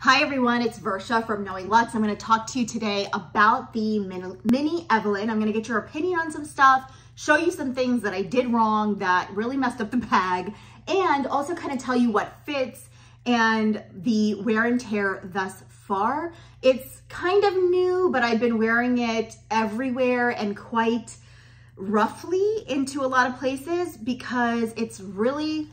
Hi everyone, it's Versha from Knowing Luxe. I'm going to talk to you today about the Mini Evelyn. I'm going to get your opinion on some stuff, show you some things that I did wrong that really messed up the bag, and also kind of tell you what fits and the wear and tear thus far. It's kind of new, but I've been wearing it everywhere and quite roughly into a lot of places because it's really,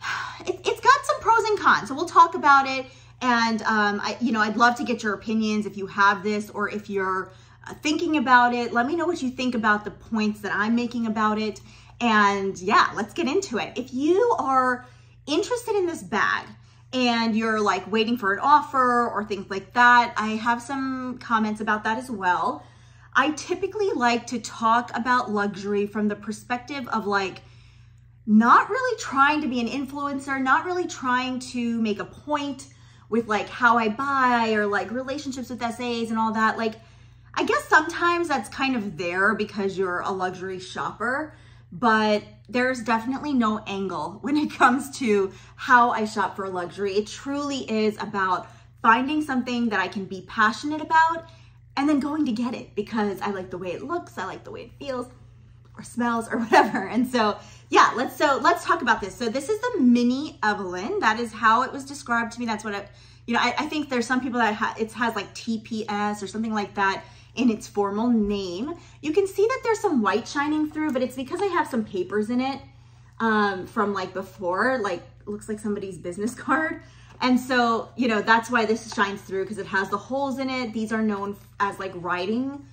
it, has got some pros and cons. So we'll talk about it and, um, I, you know, I'd love to get your opinions if you have this or if you're uh, thinking about it. Let me know what you think about the points that I'm making about it. And yeah, let's get into it. If you are interested in this bag and you're like waiting for an offer or things like that, I have some comments about that as well. I typically like to talk about luxury from the perspective of like, not really trying to be an influencer, not really trying to make a point with like how I buy or like relationships with SAs and all that. Like, I guess sometimes that's kind of there because you're a luxury shopper, but there's definitely no angle when it comes to how I shop for luxury. It truly is about finding something that I can be passionate about and then going to get it because I like the way it looks, I like the way it feels or smells or whatever. And so, yeah, let's so let's talk about this. So this is the mini Evelyn. That is how it was described to me. That's what I, you know, I, I think there's some people that ha it has like TPM or something like that in its formal name. You can see that there's some white shining through, but it's because I have some papers in it um, from like before, like looks like somebody's business card. And so, you know, that's why this shines through because it has the holes in it. These are known as like writing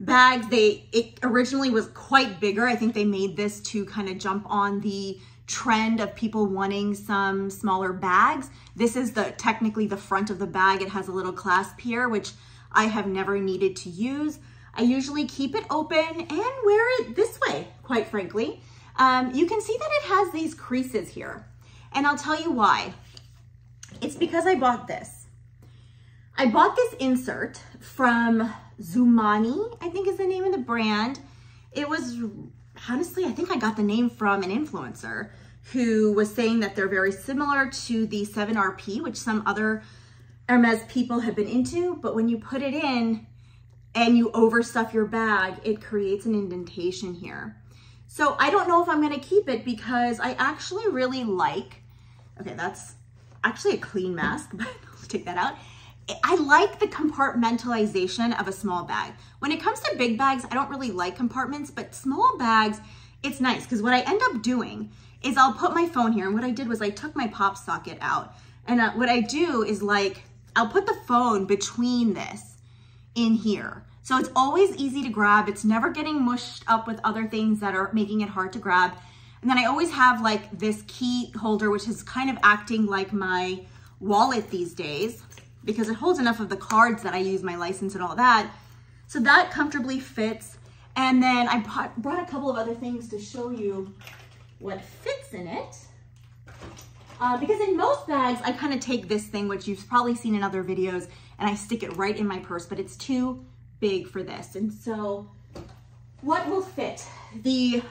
bags. They, it originally was quite bigger. I think they made this to kind of jump on the trend of people wanting some smaller bags. This is the technically the front of the bag. It has a little clasp here, which I have never needed to use. I usually keep it open and wear it this way, quite frankly. Um, you can see that it has these creases here. And I'll tell you why. It's because I bought this. I bought this insert from Zoomoni, I think is the name of the brand. It was, honestly, I think I got the name from an influencer who was saying that they're very similar to the 7RP, which some other Hermes people have been into, but when you put it in and you overstuff your bag, it creates an indentation here. So I don't know if I'm gonna keep it because I actually really like, okay, that's actually a clean mask, but I'll take that out. I like the compartmentalization of a small bag. When it comes to big bags, I don't really like compartments, but small bags, it's nice because what I end up doing is I'll put my phone here. And what I did was I took my pop socket out. And uh, what I do is like, I'll put the phone between this in here. So it's always easy to grab. It's never getting mushed up with other things that are making it hard to grab. And then I always have like this key holder, which is kind of acting like my wallet these days because it holds enough of the cards that I use, my license and all that. So that comfortably fits. And then I brought brought a couple of other things to show you what fits in it. Uh, because in most bags, I kind of take this thing, which you've probably seen in other videos, and I stick it right in my purse, but it's too big for this. And so what will fit? The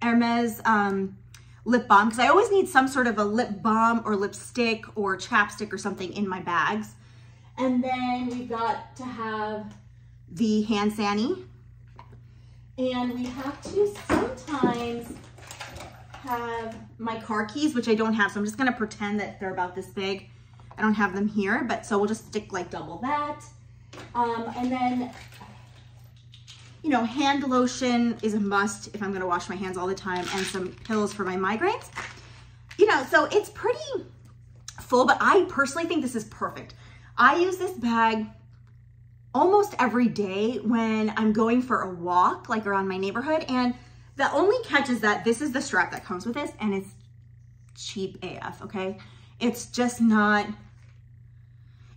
Hermes um, lip balm, because I always need some sort of a lip balm or lipstick or chapstick or something in my bags. And then we've got to have the hand sani. And we have to sometimes have my car keys, which I don't have. So I'm just gonna pretend that they're about this big. I don't have them here, but so we'll just stick like double that. Um, and then you know, hand lotion is a must if I'm gonna wash my hands all the time and some pills for my migraines. You know, so it's pretty full, but I personally think this is perfect. I use this bag almost every day when I'm going for a walk, like around my neighborhood. And the only catch is that this is the strap that comes with this and it's cheap AF, okay? It's just not,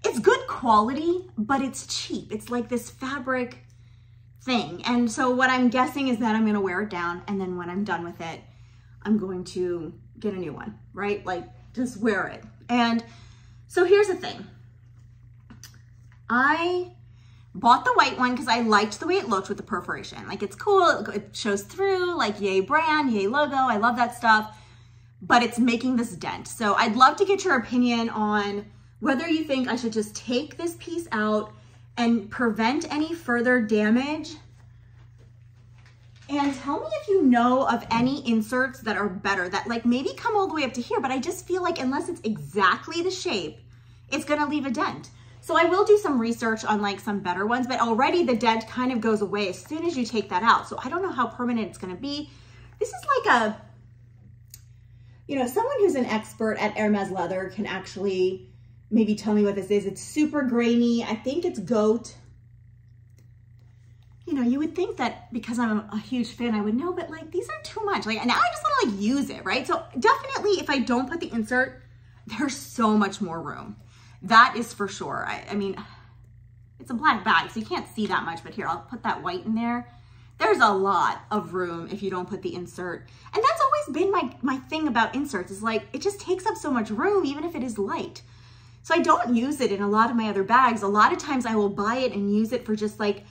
it's good quality, but it's cheap. It's like this fabric thing. And so what I'm guessing is that I'm gonna wear it down and then when I'm done with it, I'm going to get a new one, right? Like just wear it. And so here's the thing. I bought the white one because I liked the way it looked with the perforation. Like it's cool, it shows through, like yay brand, yay logo, I love that stuff, but it's making this dent. So I'd love to get your opinion on whether you think I should just take this piece out and prevent any further damage. And tell me if you know of any inserts that are better, that like maybe come all the way up to here, but I just feel like unless it's exactly the shape, it's gonna leave a dent. So I will do some research on like some better ones, but already the dent kind of goes away as soon as you take that out. So I don't know how permanent it's gonna be. This is like a, you know, someone who's an expert at Hermes leather can actually maybe tell me what this is. It's super grainy. I think it's goat. You know, you would think that because I'm a, huge fan, I would know, but like these are too much. Like now I just want to like use it, right? So definitely if I don't put the insert, there's so much more room. That is for sure. I, I mean, it's a black bag, so you can't see that much, but here, I'll put that white in there. There's a lot of room if you don't put the insert. And that's always been my, my thing about inserts is like, it just takes up so much room, even if it is light. So I don't use it in a lot of my other bags. A lot of times I will buy it and use it for just like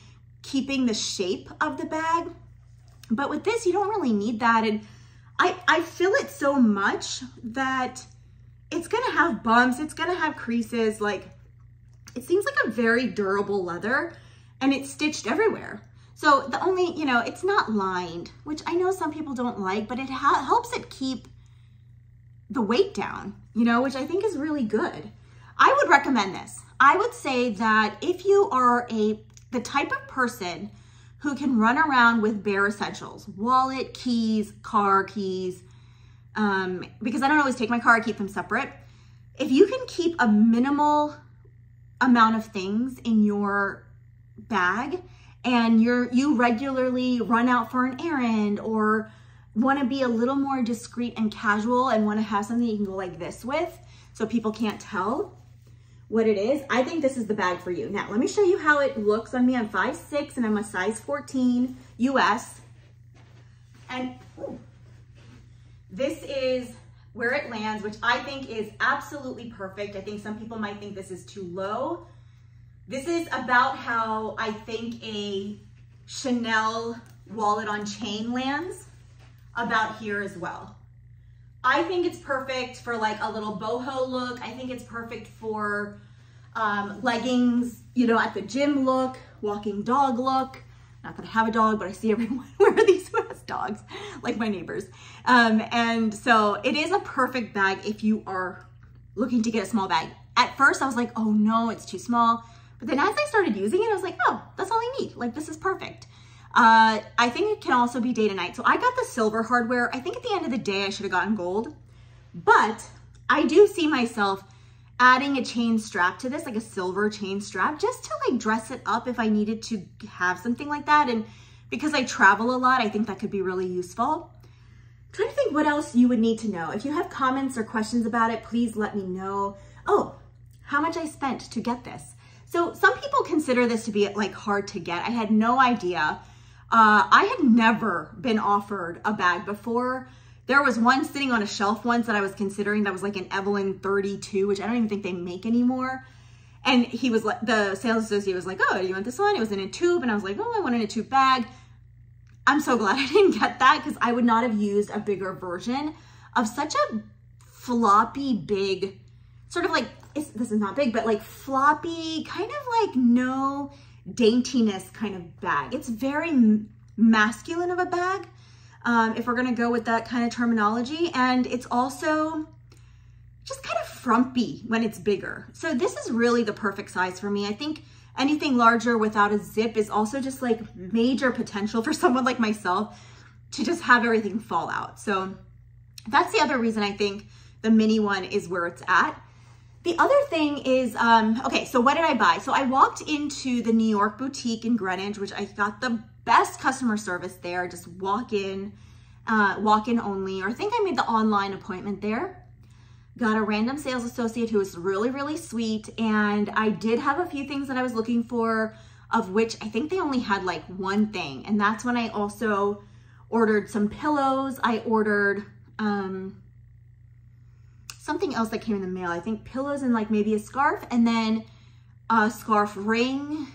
keeping the shape of the bag. But with this, you don't really need that. And I, I fill it so much that it's gonna have bumps, it's gonna have creases. Like, it seems like a very durable leather and it's stitched everywhere. So the only, you know, it's not lined, which I know some people don't like, but it helps it keep the weight down, you know, which I think is really good. I would recommend this. I would say that if you are a the type of person who can run around with bare essentials, wallet, keys, car keys, um, because I don't always take my car, I keep them separate. If you can keep a minimal amount of things in your bag and you're you regularly run out for an errand or want to be a little more discreet and casual and want to have something you can go like this with so people can't tell, what it is, I think this is the bag for you. Now, let me show you how it looks on me. I'm 5'6", and I'm a size 14 US. And ooh, this is where it lands, which I think is absolutely perfect. I think some people might think this is too low. This is about how I think a Chanel wallet on chain lands about here as well. I think it's perfect for like a little boho look. I think it's perfect for um, leggings, you know, at the gym look, walking dog look. Not that I have a dog, but I see everyone wear these dogs, like my neighbors. Um, and so it is a perfect bag if you are looking to get a small bag. At first I was like, oh no, it's too small. But then as I started using it, I was like, oh, that's all I need. Like this is perfect. Uh, I think it can also be day to night. So I got the silver hardware. I think at the end of the day, I should have gotten gold, but I do see myself adding a chain strap to this, like a silver chain strap, just to like dress it up if I needed to have something like that. And because I travel a lot, I think that could be really useful. I'm trying to think what else you would need to know. If you have comments or questions about it, please let me know. Oh, how much I spent to get this. So some people consider this to be like hard to get. I had no idea. Uh, I had never been offered a bag before. There was one sitting on a shelf once that I was considering that was like an Evelyn 32, which I don't even think they make anymore. And he was like, the sales associate was like, oh, do you want this one? It was in Etoupe. And I was like, oh, I want in Etoupe bag. I'm so glad I didn't get that because I would not have used a bigger version of such a floppy, big, sort of like, this is not big, but like floppy, kind of like no daintiness kind of bag. It's very masculine of a bag, um, if we're gonna go with that kind of terminology. And it's also just kind of frumpy when it's bigger. So this is really the perfect size for me. I think anything larger without a zip is also just like major potential for someone like myself to just have everything fall out. So that's the other reason I think the mini one is where it's at. The other thing is, um, okay, so what did I buy? So I walked into the New York boutique in Greenwich, which I got the best customer service there. Just walk in, uh, walk in only, or I think I made the online appointment there. Got a random sales associate who was really, really sweet. And I did have a few things that I was looking for, of which I think they only had like one thing. And that's when I also ordered some pillows. I ordered, um, something else that came in the mail. I think pillows and like maybe a scarf and then a scarf ring.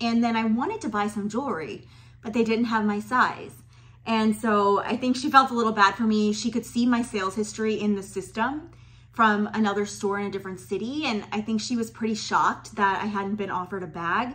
And then I wanted to buy some jewelry, but they didn't have my size. And so I think she felt a little bad for me. She could see my sales history in the system from another store in a different city. And I think she was pretty shocked that I hadn't been offered a bag.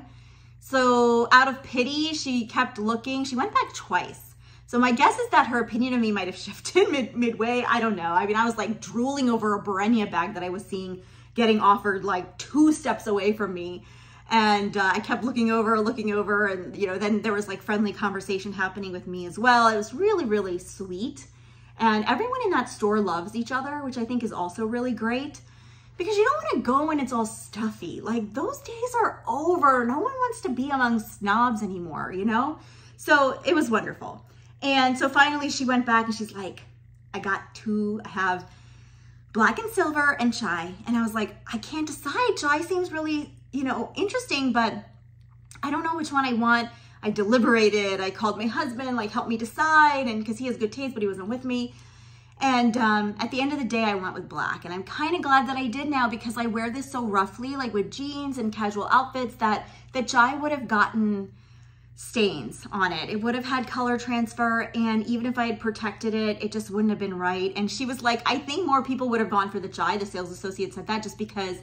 So out of pity, she kept looking. She went back twice. So my guess is that her opinion of me might have shifted mid midway. I don't know. I mean, I was like drooling over a Barenia bag that I was seeing getting offered like two steps away from me. And uh, I kept looking over, looking over, and you know, then there was like friendly conversation happening with me as well. It was really, really sweet. And everyone in that store loves each other, which I think is also really great because you don't want to go when it's all stuffy. Like those days are over. No one wants to be among snobs anymore, you know? So it was wonderful. And so finally she went back and she's like, I got two, I have black and silver and chai. And I was like, I can't decide. Chai seems really, you know, interesting, but I don't know which one I want. I deliberated. I called my husband, like, help me decide. And because he has good taste, but he wasn't with me. And um, at the end of the day, I went with black. And I'm kind of glad that I did now because I wear this so roughly, like with jeans and casual outfits, that the chai would have gotten stains on it. It would have had color transfer. And even if I had protected it, it just wouldn't have been right. And she was like, I think more people would have gone for the chai. The sales associate said that just because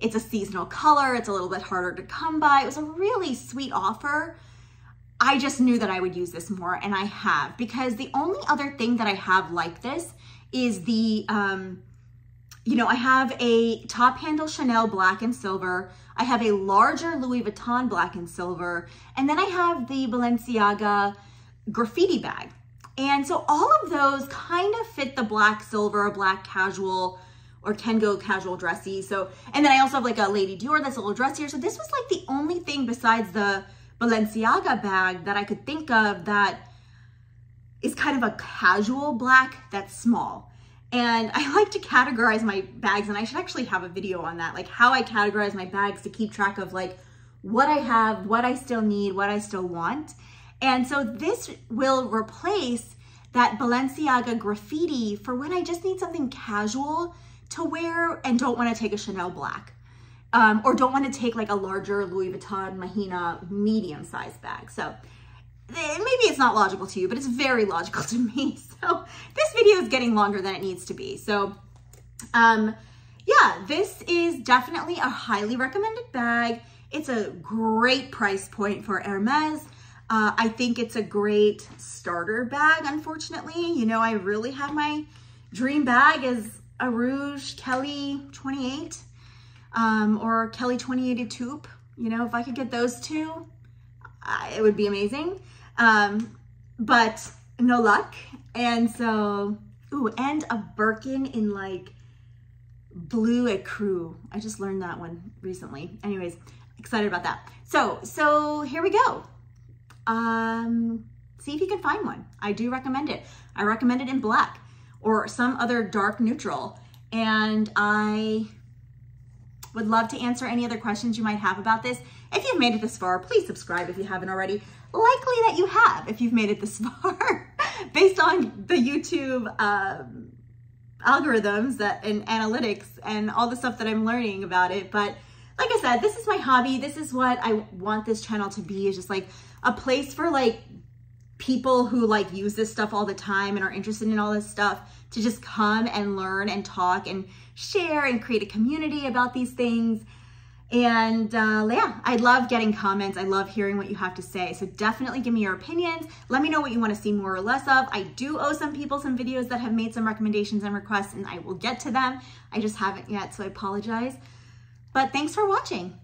it's a seasonal color. It's a little bit harder to come by. It was a really sweet offer. I just knew that I would use this more and I have because the only other thing that I have like this is the, um, you know, I have a top handle Chanel black and silver. I have a larger Louis Vuitton black and silver. And then I have the Balenciaga graffiti bag. And so all of those kind of fit the black, silver, black casual, or can go casual dressy. So, and then I also have like a Lady Dior that's a little dressier. So this was like the only thing besides the Balenciaga bag that I could think of that is kind of a casual black that's small. And I like to categorize my bags and I should actually have a video on that, like how I categorize my bags to keep track of like what I have, what I still need, what I still want. And so this will replace that Balenciaga graffiti for when I just need something casual to wear and don't want to take a Chanel black um, or don't want to take like a larger Louis Vuitton Mahina medium sized bag. So eh, maybe it's not logical to you, but it's very logical to me. So this video is getting longer than it needs to be. So um, yeah, this is definitely a highly recommended bag. It's a great price point for Hermes. Uh, I think it's a great starter bag, unfortunately. You know, I really have my dream bag is a Rouge Kelly 28 um, or Kelly 28 Taupe. You know, if I could get those two, uh, it would be amazing. Um, but no luck. And so, ooh, and a Birkin in like blue ecru. I just learned that one recently. Anyways, excited about that. So, so here we go. Um, see if you can find one. I do recommend it. I recommend it in black or some other dark neutral. And I would love to answer any other questions you might have about this. If you've made it this far, please subscribe if you haven't already. Likely that you have if you've made it this far based on the YouTube um, algorithms that and analytics and all the stuff that I'm learning about it. But like I said, this is my hobby. This is what I want this channel to be is just like a place for like people who like use this stuff all the time and are interested in all this stuff to just come and learn and talk and share and create a community about these things. And uh, yeah, I love getting comments. I love hearing what you have to say. So definitely give me your opinions. Let me know what you want to see more or less of. I do owe some people some videos that have made some recommendations and requests and I will get to them. I just haven't yet, so I apologize. But thanks for watching.